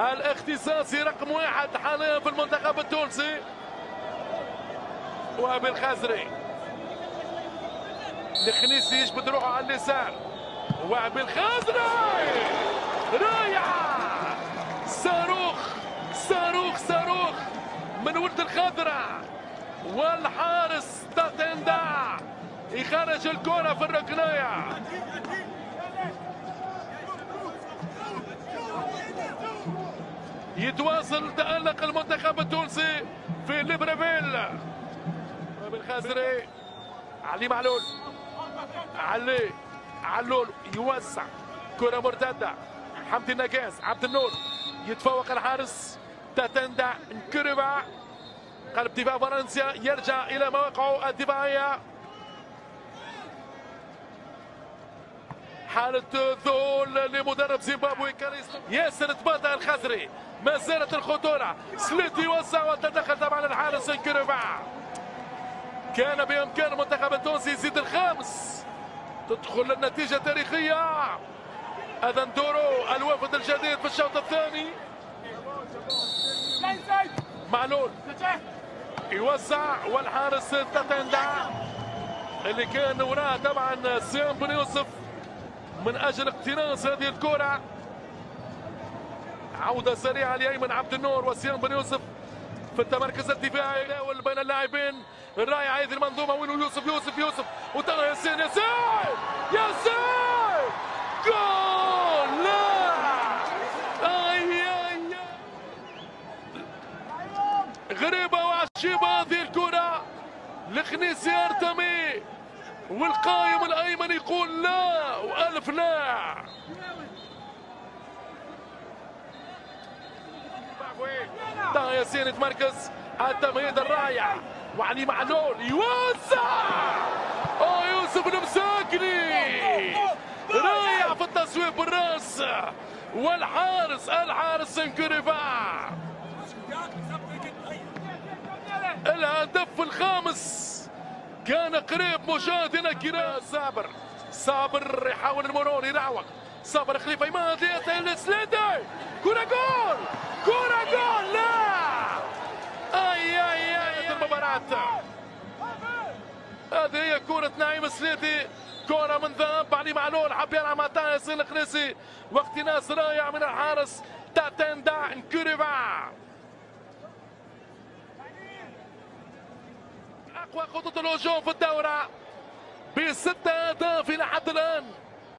الاختصاصي رقم واحد حاليا في المنتخب التونسي وبالخزري الخنيسي يجبد روحه على اليسار. وبالخزري رائعة صاروخ صاروخ صاروخ من ولد الخضرة. والحارس تاتندا. يخرج الكرة في الركنية. يتواصل تألق المنتخب التونسي في ليبرافيل. بالخزري علي معلول. علي علول يوسع. كرة مرتدة. حمدي النجاز عبد النور. يتفوق الحارس. تتندع انكربع قلب دفاع فرنسا يرجع إلى مواقعه الدفاعية. حالة ذهول لمدرب زيمبابوي كاريس ياسر تباطا الخزري. ما زالت الخطورة. سليتي يوسع وتدخل طبعا الحارس انكربع كان بإمكان المنتخب التونسي يزيد الخامس تدخل النتيجة تاريخية أذن دورو الوافد الجديد في الشوط الثاني. معلول. يوزع والحارس تتندع اللي كان وراه طبعا سيام بن يوسف. من أجل اقتناص هذه الكرة. عودة سريعة لأيمن عبد النور وسيام بن يوسف في التمركز الدفاعي. بين اللاعبين. الرائع هذه المنظومة. وينو يوسف يوسف يوسف. وطلع ياسين ياسين! ياسين! جول! لا! أي أي غريبة وعجيبة هذه الكرة. الخنيسي يرتمي والقائم الأيمن يقول لا! والف لا طه ياسين يتمركز التمهيد الرائع. وعلي معلول يوسع آه يوسف المساكني رائع في التصويب بالرأس. والحارس الحارس انكريفا الهدف الخامس. كان قريب مشاهدنا الكرام صابر. صابر يحاول المرور يراوغ. صابر خليفة يماضي السلندي كره جول! كره جول! لا! أي أي أي المباراة. هذه هي كرة نعيم السليدي كرة من ذهب علي معلول حب يلعب مع ياسين الخنيسي واقتناص رائع من الحارس تاتندا انكريفا أقوى خطوط الهجوم في الدورة. بستة اهداف إلى حد الآن.